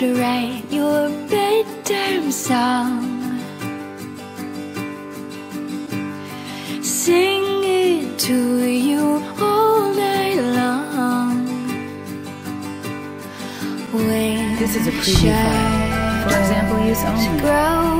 to write your bedtime song. Sing it to you all night long. When This is a preview file. For example, use only.